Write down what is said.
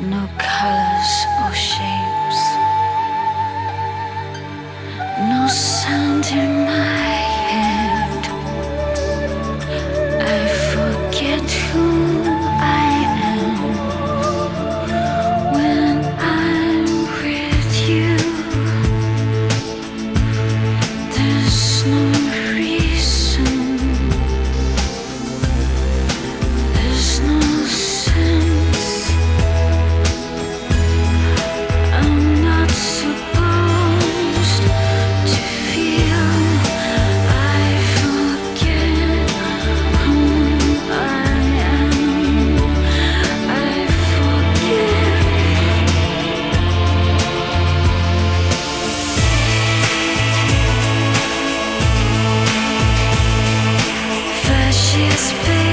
No colors or shapes, no sound. space.